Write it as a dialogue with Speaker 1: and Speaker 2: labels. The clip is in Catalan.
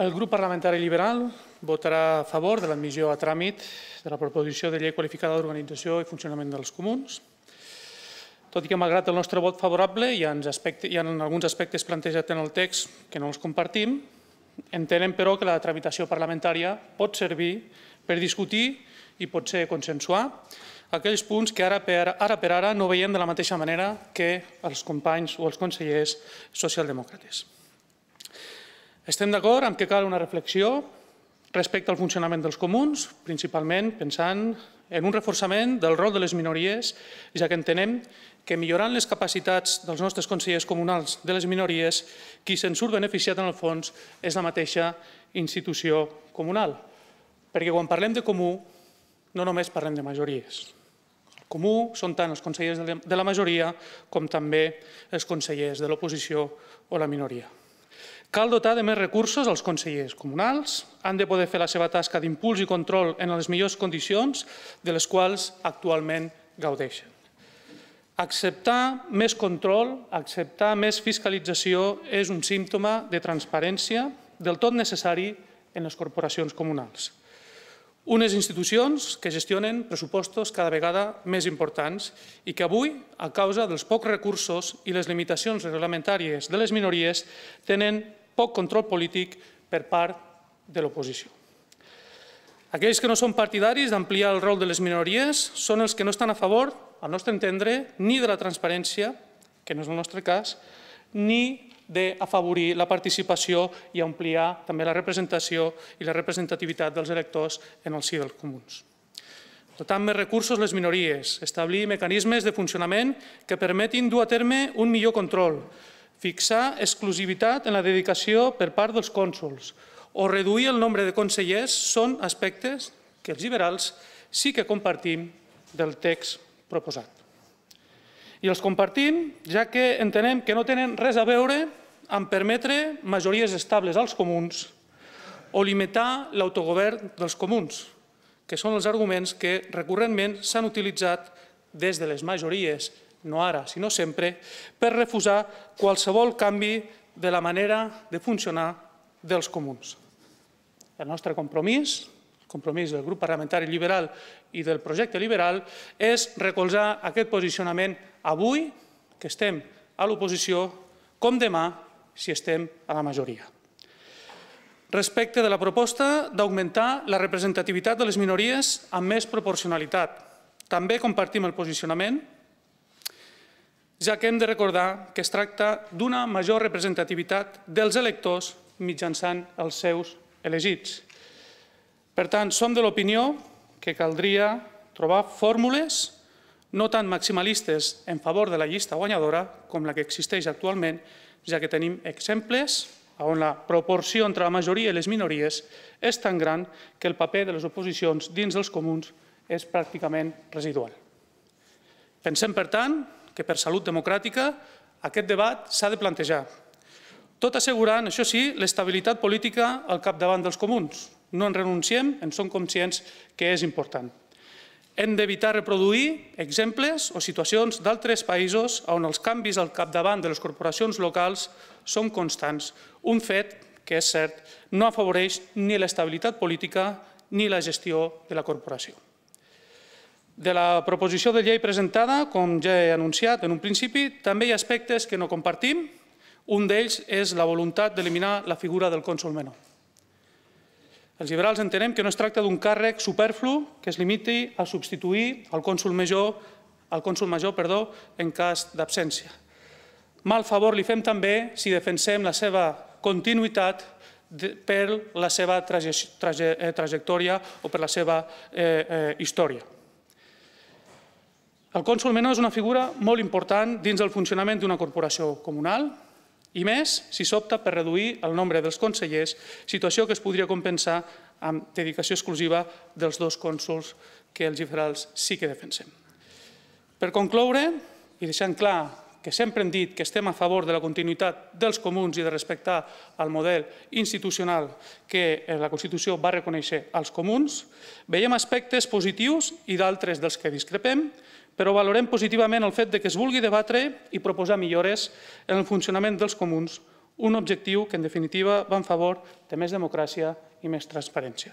Speaker 1: El grup parlamentari liberal votarà a favor de l'admissió a tràmit de la proposició de llei qualificada d'organització i funcionament dels comuns. Tot i que, malgrat el nostre vot favorable, hi ha, alguns aspectes plantejats en el text que no els compartim. Entenem, però, que la tramitació parlamentària pot servir per discutir i potser consensuar aquells punts que ara per, ara per ara no veiem de la mateixa manera que els companys o els consellers socialdemòcrates. Estem d'acord amb que cal una reflexió respecte al funcionament dels comuns, principalment pensant en un reforçament del rol de les minories, ja que entenem que millorant les capacitats dels nostres consellers comunals de les minories, qui se'n surt beneficiat en el fons és la mateixa institució comunal. Perquè quan parlem de comú, no només parlem de majories. El comú són tant els consellers de la majoria com també els consellers de l'oposició o la minoria. Cal dotar de més recursos als consellers comunals, han de poder fer la seva tasca d'impuls i control en les millors condicions de les quals actualment gaudeixen. Acceptar més control, acceptar més fiscalització és un símptoma de transparència del tot necessari en les corporacions comunals. Unes institucions que gestionen pressupostos cada vegada més importants i que avui, a causa dels pocs recursos i les limitacions reglamentàries de les minories, tenen poc control polític per part de l'oposició. Aquells que no són partidaris d'ampliar el rol de les minories són els que no estan a favor, al nostre entendre, ni de la transparència, que no és el nostre cas, ni d'afavorir la participació i ampliar també la representació i la representativitat dels electors en el si dels comuns. Dotant més recursos les minories, establir mecanismes de funcionament que permetin dur a terme un millor control, fixar exclusivitat en la dedicació per part dels cònsuls o reduir el nombre de consellers són aspectes que els liberals sí que compartim del text proposat. I els compartim ja que entenem que no tenen res a veure amb permetre majories estables als comuns o limitar l'autogovern dels comuns, que són els arguments que recurrentment s'han utilitzat des de les majories no ara, sinó sempre, per refusar qualsevol canvi de la manera de funcionar dels comuns. El nostre compromís, el compromís del grup parlamentari liberal i del projecte liberal, és recolzar aquest posicionament avui, que estem a l'oposició, com demà, si estem a la majoria. Respecte de la proposta d'augmentar la representativitat de les minories amb més proporcionalitat, també compartim el posicionament ja que hem de recordar que es tracta d'una major representativitat dels electors mitjançant els seus elegits. Per tant, som de l'opinió que caldria trobar fórmules no tant maximalistes en favor de la llista guanyadora com la que existeix actualment, ja que tenim exemples on la proporció entre la majoria i les minories és tan gran que el paper de les oposicions dins dels comuns és pràcticament residual. Pensem, per tant, que per salut democràtica aquest debat s'ha de plantejar. Tot assegurant, això sí, l'estabilitat política al capdavant dels comuns. No en renunciem, en som conscients que és important. Hem d'evitar reproduir exemples o situacions d'altres països on els canvis al capdavant de les corporacions locals són constants, un fet que és cert no afavoreix ni l'estabilitat política ni la gestió de la corporació. De la proposició de llei presentada, com ja he anunciat en un principi, també hi ha aspectes que no compartim. Un d'ells és la voluntat d'eliminar la figura del cònsol menor. Els liberals entenem que no es tracta d'un càrrec superflu que es limiti a substituir el cònsol major, el cònsol major perdó, en cas d'absència. Mal favor li fem també si defensem la seva continuïtat per la seva eh, trajectòria o per la seva eh, eh, història. El cònsol menor és una figura molt important dins el funcionament d'una corporació comunal i més si s'opta per reduir el nombre dels consellers, situació que es podria compensar amb dedicació exclusiva dels dos cònsols que els liberals sí que defensem. Per concloure, i deixant clar que sempre hem dit que estem a favor de la continuïtat dels comuns i de respectar el model institucional que la Constitució va reconèixer als comuns, veiem aspectes positius i d'altres dels que discrepem, però valorem positivament el fet de que es vulgui debatre i proposar millores en el funcionament dels comuns, un objectiu que, en definitiva, va en favor de més democràcia i més transparència.